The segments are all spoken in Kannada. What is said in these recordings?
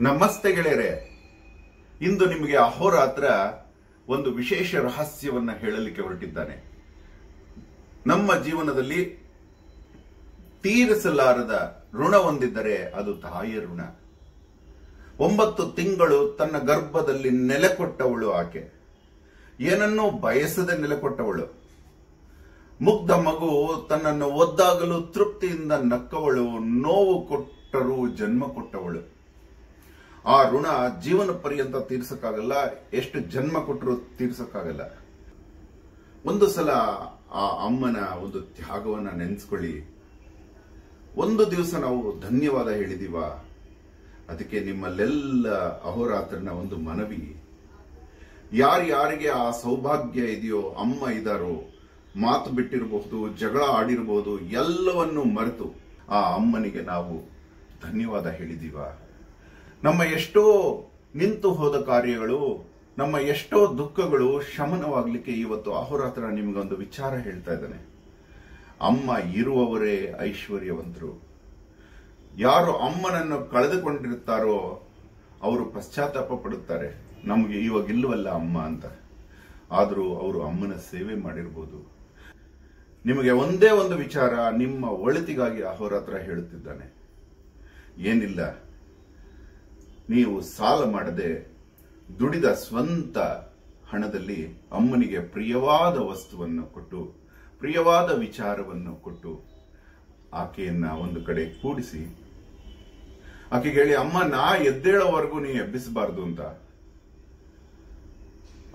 ನಮಸ್ತೆ ಗೆಳೆಯರೆ, ಇಂದು ನಿಮಗೆ ಅಹೋರಾತ್ರ ಒಂದು ವಿಶೇಷ ರಹಸ್ಯವನ್ನ ಹೇಳಲಿಕ್ಕೆ ಹೊರಟಿದ್ದಾನೆ. ನಮ್ಮ ಜೀವನದಲ್ಲಿ ತೀರಿಸಲಾರದ ಋಣ ಹೊಂದಿದ್ದರೆ ಅದು ತಾಯಿಯ ಋಣ. ಒಂಬತ್ತು ತಿಂಗಳು ತನ್ನ ಗರ್ಭದಲ್ಲಿ ನೆಲೆಕೊಟ್ಟವಳು ಆಕೆ. ಏನನ್ನೂ ಬಯಸದೆ ನೆಲೆಕೊಟ್ಟವಳು ಮುಗ್ಧ ಮಗು ತನ್ನನ್ನು ಒದ್ದಾಗಲು ತೃಪ್ತಿಯಿಂದ ನಕ್ಕವಳು, ನೋವು ಕೊಟ್ಟರೂ ಜನ್ಮ ಕೊಟ್ಟವಳು. ಆ ಋಣ ಜೀವನ ಪರ್ಯಂತ ತೀರ್ಸಕ್ಕಾಗಲ್ಲ, ಎಷ್ಟು ಜನ್ಮ ಕೊಟ್ಟರು ತೀರ್ಸಕ್ಕಾಗಲ್ಲ. ಒಂದು ಸಲ ಆ ಅಮ್ಮನ ಒಂದು ತ್ಯಾಗವನ್ನ ನೆನೆಸ್ಕೊಳ್ಳಿ. ಒಂದು ದಿವಸ ನಾವು ಧನ್ಯವಾದ ಹೇಳಿದೀವ. ಅದಕ್ಕೆ ನಿಮ್ಮಲ್ಲೆಲ್ಲ ಅಹೋರಾತ್ರನ ಒಂದು ಮನವಿ. ಯಾರ್ಯಾರಿಗೆ ಆ ಸೌಭಾಗ್ಯ ಇದೆಯೋ, ಅಮ್ಮ ಇದಾರೋ, ಮಾತು ಬಿಟ್ಟಿರಬಹುದು, ಜಗಳ ಆಡಿರಬಹುದು, ಎಲ್ಲವನ್ನೂ ಮರೆತು ಆ ಅಮ್ಮನಿಗೆ ನಾವು ಧನ್ಯವಾದ ಹೇಳಿದೀವ. ನಮ್ಮ ಎಷ್ಟೋ ನಿಂತು ಹೋದ ಕಾರ್ಯಗಳು, ನಮ್ಮ ಎಷ್ಟೋ ದುಃಖಗಳು ಶಮನವಾಗಲಿಕ್ಕೆ ಇವತ್ತು ಅಹೋರಾತ್ರ ನಿಮಗೊಂದು ವಿಚಾರ ಹೇಳ್ತಾ ಇದ್ದಾನೆ. ಅಮ್ಮ ಇರುವವರೇ ಐಶ್ವರ್ಯವಂತರು. ಯಾರು ಅಮ್ಮನನ್ನು ಕಳೆದುಕೊಂಡಿರುತ್ತಾರೋ ಅವರು ಪಶ್ಚಾತ್ತಾಪ ಪಡುತ್ತಾರೆ. ನಮಗೆ ಇವಾಗ ಇಲ್ಲವಲ್ಲ ಅಮ್ಮ ಅಂತ. ಆದರೂ ಅವರು ಅಮ್ಮನ ಸೇವೆ ಮಾಡಿರ್ಬೋದು. ನಿಮಗೆ ಒಂದೇ ಒಂದು ವಿಚಾರ ನಿಮ್ಮ ಒಳಿತಿಗಾಗಿ ಅಹೋರಾತ್ರ ಹೇಳುತ್ತಿದ್ದಾನೆ. ಏನಿಲ್ಲ. ನೀವು ಸಾಲ ಮಾಡದೆ ದುಡಿದ ಸ್ವಂತ ಹಣದಲ್ಲಿ ಅಮ್ಮನಿಗೆ ಪ್ರಿಯವಾದ ವಸ್ತುವನ್ನು ಕೊಟ್ಟು, ಪ್ರಿಯವಾದ ವಿಚಾರವನ್ನು ಕೊಟ್ಟು ಆಕೆಯನ್ನ ಒಂದು ಕಡೆ ಕೂಡಿಸಿ, ಆಕೆಗೆ ಹೇಳಿ, ಅಮ್ಮ, ನಾ ಎದ್ದೇಳೋವರೆಗೂ ನೀ ಎಬ್ಬಿಸಬಾರ್ದು ಅಂತ.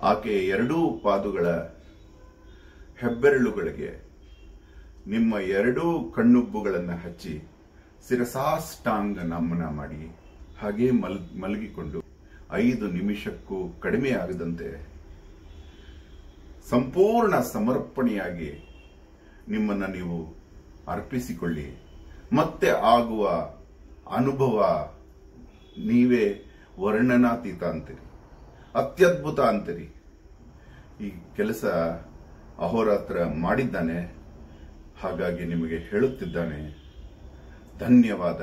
ಆಕೆ ಎರಡೂ ಪಾದುಗಳ ಹೆಬ್ಬೆರಳುಗಳಿಗೆ ನಿಮ್ಮ ಎರಡೂ ಕಣ್ಣುಬ್ಬುಗಳನ್ನು ಹಚ್ಚಿ ಶಿರಸಾಷ್ಟಾಂಗ ನಮನ ಮಾಡಿ ಹಾಗೆ ಮಲ್, ಮಲಗಿಕೊಂಡು ಐದು ನಿಮಿಷಕ್ಕೂ ಕಡಿಮೆ ಆಗದಂತೆ ಸಂಪೂರ್ಣ ಸಮರ್ಪಣೆಯಾಗಿ ನಿಮ್ಮನ್ನು ನೀವು ಅರ್ಪಿಸಿಕೊಳ್ಳಿ. ಮತ್ತೆ ಆಗುವ ಅನುಭವ ನೀವೇ ವರ್ಣನಾತೀತ ಅಂತೀರಿ. ಅತ್ಯದ್ಭುತ ಅಂತೀರಿ. ಈ ಕೆಲಸ ಅಹೋರಾತ್ರ ಮಾಡಿದ್ದಾನೆ. ಹಾಗಾಗಿ ನಿಮಗೆ ಹೇಳುತ್ತಿದ್ದಾನೆ, ಧನ್ಯವಾದ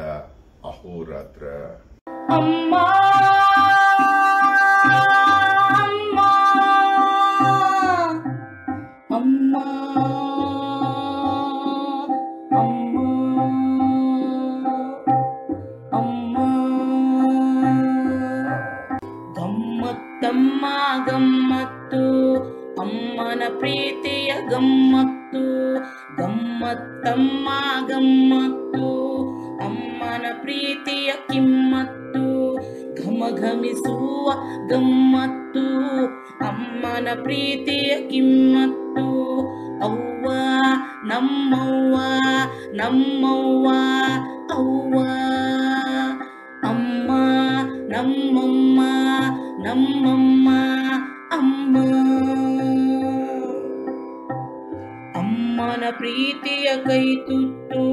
ಅಹೋರಾತ್ರ ಅಮ್ಮ ಅಮ್ಮ ಅಮ್ಮ ಅಮ್ಮ ಅಮ್ಮ ಗಮ್ಮತ್ತಮ್ಮ ಗಮ್ಮತ್ತು ಅಮ್ಮನ ಪ್ರೀತಿಯ ಗಮ್ಮತ್ತು ಗಮ್ಮತ್ತಮ್ಮ ಗಮ್ಮತ್ತು ಅಮ್ಮನ ಪ್ರೀತಿಯ ಕಿಮ್ಮತ್ತು, ಘಮಘಮಿಸುವ ಗಮ್ಮತ್ತು, ಅಮ್ಮನ ಪ್ರೀತಿಯ ಕಿಮ್ಮತ್ತು. ಅವ್ವ, ನಮ್ಮವ್ವ ನಮ್ಮವ್ವ, ಅವ್ವ. ಅಮ್ಮ, ನಮ್ಮಮ್ಮ ನಮ್ಮಮ್ಮ, ಅಮ್ಮ. ಅಮ್ಮನ ಪ್ರೀತಿಯ ಕೈ ತುತ್ತು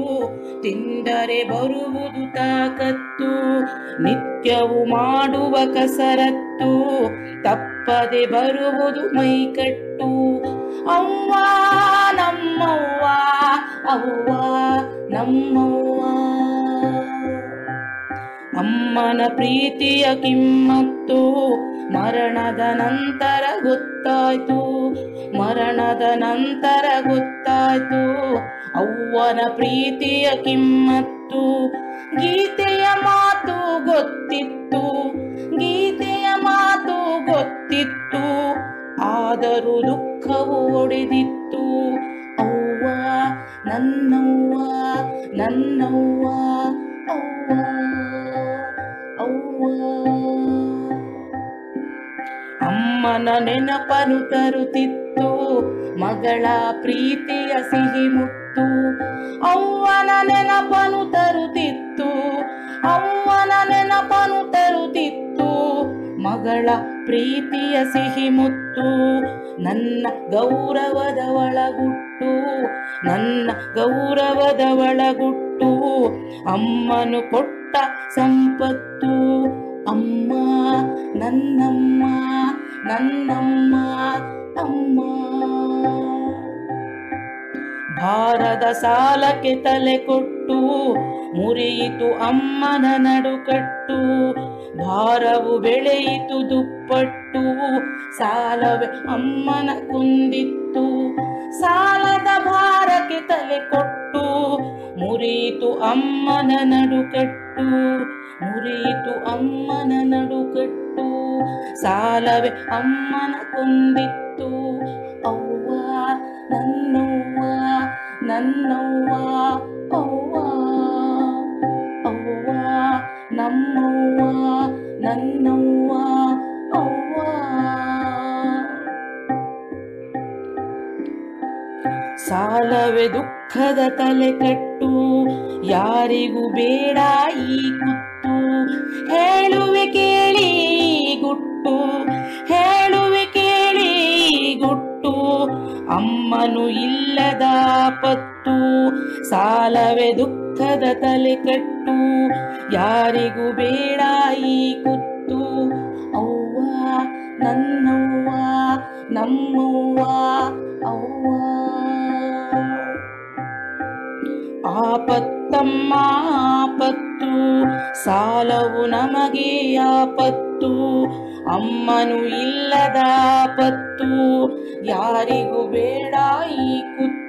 ತಿಂದರೆ ಬರುವುದು ತಾಕತ್ತು, ನಿತ್ಯವು ಮಾಡುವ ಕಸರತ್ತು, ತಪ್ಪದೆ ಬರುವುದು ಮೈಕಟ್ಟು. ಅವ್ವ, ನಮ್ಮವ್ವ ಅವ್ವ, ನಮ್ಮವ್ವ. ಅಮ್ಮನ ಪ್ರೀತಿಯ ಕಿಮ್ಮತ್ತು, ಮರಣದ ನಂತರ ಗೊತ್ತಾಯ್ತು, ಮರಣದ ನಂತರ ಗೊತ್ತಾಯ್ತು. ಅವ್ವನ ಪ್ರೀತಿಯ ಕಿಮ್ಮತ್ತು, ಗೀತೆಯ ಮಾತು ಗೊತ್ತಿತ್ತು, ಗೀತೆಯ ಮಾತು ಗೊತ್ತಿತ್ತು, ಆದರೂ ದುಃಖವು ಒಡೆದಿತ್ತು. ಅವ್ವ, ನನ್ನವ್ವ ನನ್ನವ್ವ, ಅವ್ವ ಅವ್ವ. ಅಮ್ಮನ ನೆನಪನು ತರುತ್ತಿತ್ತು, ಮಗಳ ಪ್ರೀತಿಯ ಸಿಹಿ ಮುತ್ತು. ಅವ್ವನ ನೆನಪನು ತರುತ್ತಿತ್ತು. ಅವ್ವನ ನೆನಪನು ತರುತ್ತಿತ್ತು. ಮಗಳ ಪ್ರೀತಿಯ ಸಿಹಿ ಮುತ್ತು. ನನ್ನ ಗೌರವದ ಒಳಗುಟ್ಟು. ನನ್ನ ಗೌರವದ ಒಳಗುಟ್ಟು. ಅಮ್ಮನು ಕೊಟ್ಟ ಸಂಪತ್ತು. ಅಮ್ಮ, ನನ್ನಮ್ಮ ನನ್ನಮ್ಮ ಅಮ್ಮ ಭಾರದ ಸಾಲಕ್ಕೆ ತಲೆ ಕೊಟ್ಟು, ಮುರಿಯಿತು ಅಮ್ಮನ ನಡುಕಟ್ಟು, ಭಾರವು ಬೆಳೆಯಿತು ದುಪ್ಪಟ್ಟು, ಸಾಲವೇ ಅಮ್ಮನ ಕುಂದಿತ್ತು. ಸಾಲದ ಭಾರಕ್ಕೆ ತಲೆ ಕೊಟ್ಟು, ಮುರಿಯಿತು ಅಮ್ಮನ ನಡುಕಟ್ಟು, ಮುರಿಯಿತು ಅಮ್ಮನ ನಡುಕಟ್ಟು, ಸಾಲವೇ ಅಮ್ಮನ ಕುಂದಿತ್ತು. ನನ್ನವ್ವ ನನ್ನವ್ವ, ಅವ್ವ ಅವ್ವ, ನಮ್ಮವ್ವ, ನನ್ನವ್ವ, ಅವ್ವ. ಸಾಲವೇ ದುಃಖದ ತಲೆ ಕಟ್ಟು, ಯಾರಿಗೂ ಬೇಡ ಈ ಕುತ್ತು ಹೇಳುವೆ ಕೇಳಿ ಗುಟ್ಟು ಹೇಳುವೆ ಅಮ್ಮನು ಇಲ್ಲದ ಪತ್ತು, ಸಾಲವೇ ದುಃಖದ ತಲೆ ಕಟ್ಟು, ಯಾರಿಗೂ ಬೇಡ ಈ ಕುತ್ತು. ಅವ್ವ, ನನ್ನವ್ವ, ನಮ್ಮವ್ವ, ಅವ್ವ. ಆಪತ್ತಮ್ಮ ಆಪತ್ತು ಸಾಲವು ನಮಗೆ ಆಪತ್ತು ಅಮ್ಮನು ಇಲ್ಲದ ಆಪತ್ತು ಯಾರಿಗೂ ಬೇಡ ಈ ಕುತ್ತು